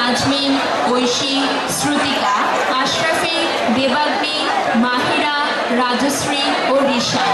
Tazmin Oishi Shrutika Ashrafi Debagni Mahira Rajashree ও রিশা।